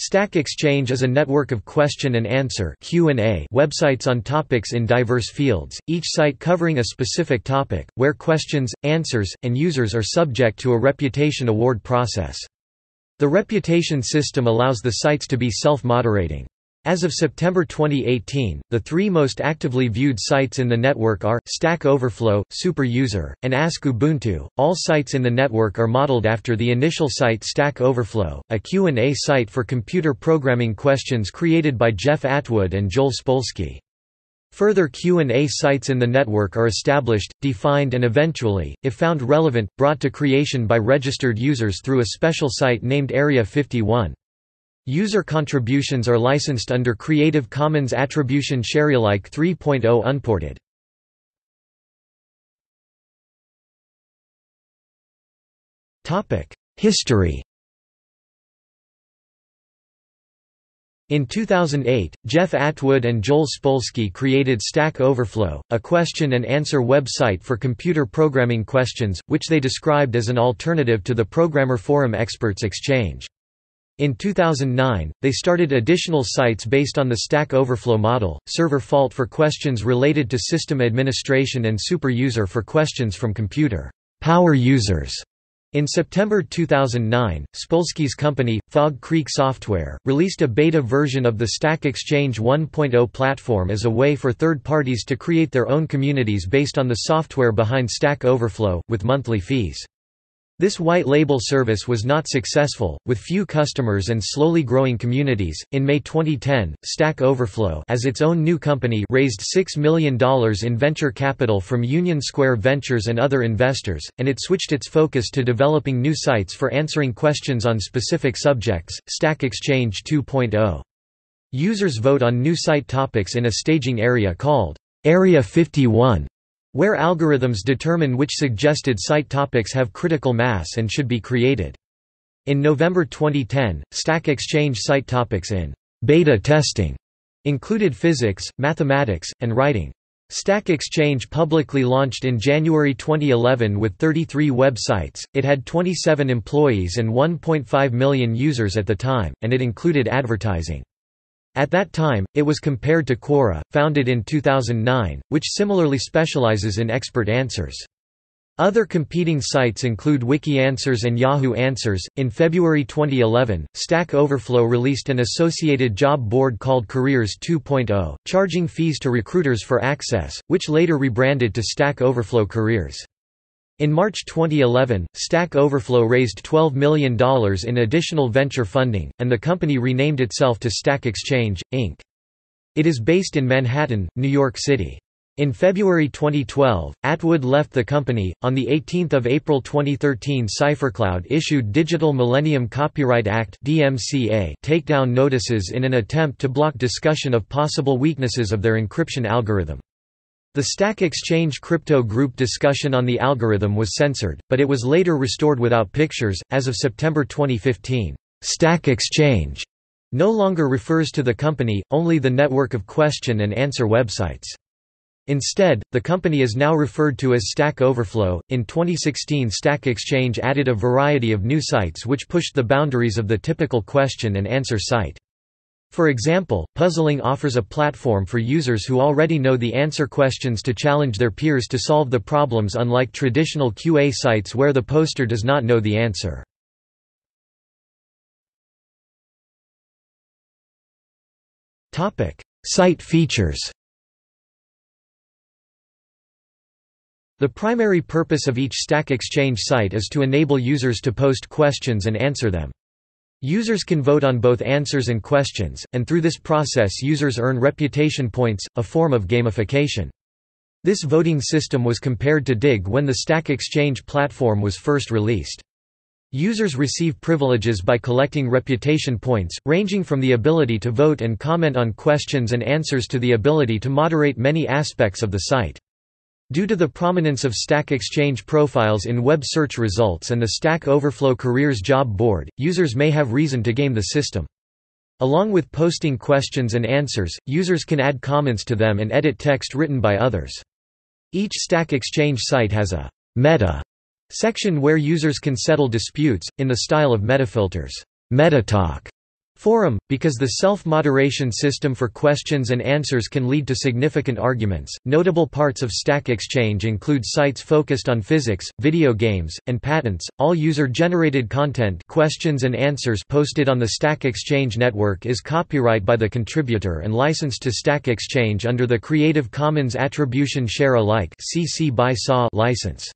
Stack Exchange is a network of question and answer websites on topics in diverse fields, each site covering a specific topic, where questions, answers, and users are subject to a reputation award process. The reputation system allows the sites to be self-moderating. As of September 2018, the three most actively viewed sites in the network are, Stack Overflow, Super User, and Ask Ubuntu. All sites in the network are modeled after the initial site Stack Overflow, a Q&A site for computer programming questions created by Jeff Atwood and Joel Spolsky. Further Q&A sites in the network are established, defined and eventually, if found relevant, brought to creation by registered users through a special site named Area 51. User contributions are licensed under Creative Commons Attribution Sharealike 3.0 Unported. History In 2008, Jeff Atwood and Joel Spolsky created Stack Overflow, a question-and-answer website for computer programming questions, which they described as an alternative to the Programmer Forum Experts Exchange. In 2009, they started additional sites based on the Stack Overflow model, Server Fault for questions related to system administration and Super User for questions from computer power users. In September 2009, Spolsky's company, Fog Creek Software, released a beta version of the Stack Exchange 1.0 platform as a way for third parties to create their own communities based on the software behind Stack Overflow, with monthly fees. This white label service was not successful, with few customers and slowly growing communities. In May 2010, Stack Overflow, as its own new company, raised $6 million in venture capital from Union Square Ventures and other investors, and it switched its focus to developing new sites for answering questions on specific subjects. Stack Exchange 2.0. Users vote on new site topics in a staging area called Area 51 where algorithms determine which suggested site topics have critical mass and should be created. In November 2010, Stack Exchange site topics in beta testing included physics, mathematics, and writing. Stack Exchange publicly launched in January 2011 with 33 websites, it had 27 employees and 1.5 million users at the time, and it included advertising. At that time, it was compared to Quora, founded in 2009, which similarly specializes in expert answers. Other competing sites include WikiAnswers and Yahoo Answers. In February 2011, Stack Overflow released an associated job board called Careers 2.0, charging fees to recruiters for access, which later rebranded to Stack Overflow Careers. In March 2011, Stack Overflow raised $12 million in additional venture funding, and the company renamed itself to Stack Exchange, Inc. It is based in Manhattan, New York City. In February 2012, Atwood left the company. On the 18th of April 2013, CipherCloud issued Digital Millennium Copyright Act (DMCA) takedown notices in an attempt to block discussion of possible weaknesses of their encryption algorithm. The Stack Exchange crypto group discussion on the algorithm was censored, but it was later restored without pictures. As of September 2015, Stack Exchange no longer refers to the company, only the network of question and answer websites. Instead, the company is now referred to as Stack Overflow. In 2016, Stack Exchange added a variety of new sites which pushed the boundaries of the typical question and answer site. For example, Puzzling offers a platform for users who already know the answer questions to challenge their peers to solve the problems unlike traditional QA sites where the poster does not know the answer. Site features The primary purpose of each Stack Exchange site is to enable users to post questions and answer them. Users can vote on both answers and questions, and through this process users earn reputation points, a form of gamification. This voting system was compared to Digg when the Stack Exchange platform was first released. Users receive privileges by collecting reputation points, ranging from the ability to vote and comment on questions and answers to the ability to moderate many aspects of the site. Due to the prominence of Stack Exchange profiles in web search results and the Stack Overflow Careers job board, users may have reason to game the system. Along with posting questions and answers, users can add comments to them and edit text written by others. Each Stack Exchange site has a meta section where users can settle disputes, in the style of MetaFilter's. MetaTalk Forum, because the self-moderation system for questions and answers can lead to significant arguments. Notable parts of Stack Exchange include sites focused on physics, video games, and patents. All user-generated content, questions and answers posted on the Stack Exchange network is copyright by the contributor and licensed to Stack Exchange under the Creative Commons Attribution Share Alike (CC BY SA) license.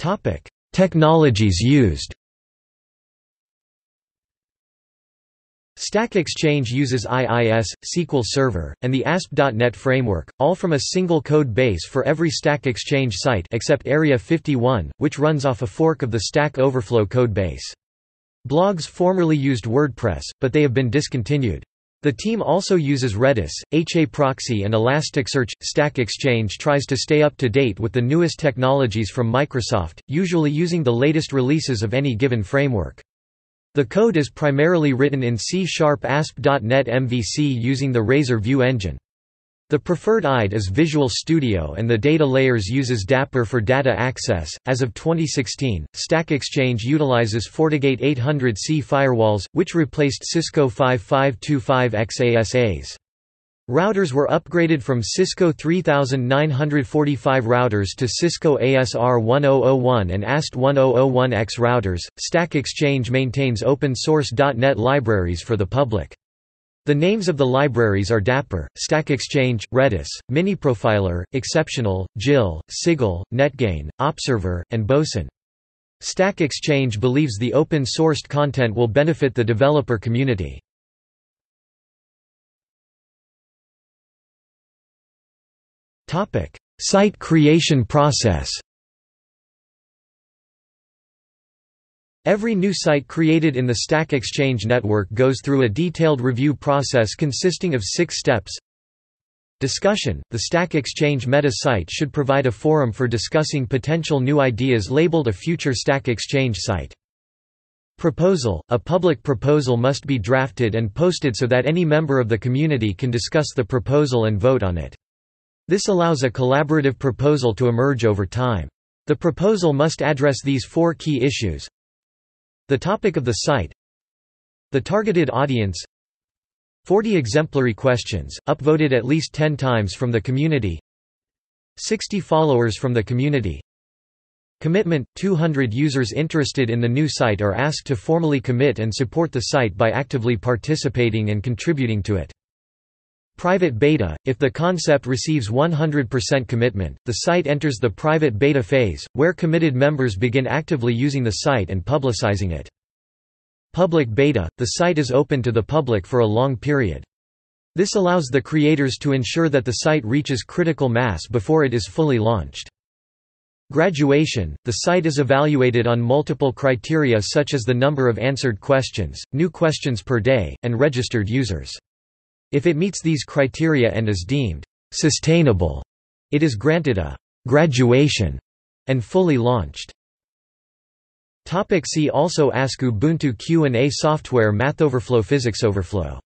Topic: Technologies used Stack Exchange uses IIS, SQL Server, and the ASP.NET Framework, all from a single code base for every Stack Exchange site except Area 51, which runs off a fork of the Stack Overflow code base. Blogs formerly used WordPress, but they have been discontinued. The team also uses Redis, HAProxy and Elasticsearch. Stack Exchange tries to stay up to date with the newest technologies from Microsoft, usually using the latest releases of any given framework. The code is primarily written in C-sharp ASP.NET MVC using the Razor View engine. The preferred IDE is Visual Studio and the data layers uses Dapper for data access. As of 2016, Stack Exchange utilizes FortiGate 800C firewalls, which replaced Cisco 5525X ASAs. Routers were upgraded from Cisco 3945 routers to Cisco ASR 1001 and ASR 1001X routers. Stack Exchange maintains open source .NET libraries for the public. The names of the libraries are Dapper, Stack Exchange, Redis, MiniProfiler, Exceptional, Jil, Sigil, NetGain, Opserver, and Bosun. Stack Exchange believes the open-sourced content will benefit the developer community. Site creation process Every new site created in the Stack Exchange network goes through a detailed review process consisting of six steps. Discussion – The Stack Exchange meta site should provide a forum for discussing potential new ideas labeled a future Stack Exchange site. Proposal – A public proposal must be drafted and posted so that any member of the community can discuss the proposal and vote on it. This allows a collaborative proposal to emerge over time. The proposal must address these four key issues the topic of the site. The targeted audience. 40 exemplary questions, upvoted at least 10 times from the community. 60 followers from the community. Commitment – 200 users interested in the new site are asked to formally commit and support the site by actively participating and contributing to it. Private beta – If the concept receives 100% commitment, the site enters the private beta phase, where committed members begin actively using the site and publicizing it. Public beta – The site is open to the public for a long period. This allows the creators to ensure that the site reaches critical mass before it is fully launched. Graduation – The site is evaluated on multiple criteria such as the number of answered questions, new questions per day, and registered users. If it meets these criteria and is deemed sustainable, it is granted a graduation and fully launched. Topic see also Ask Ubuntu Q&A software MathOverflow PhysicsOverflow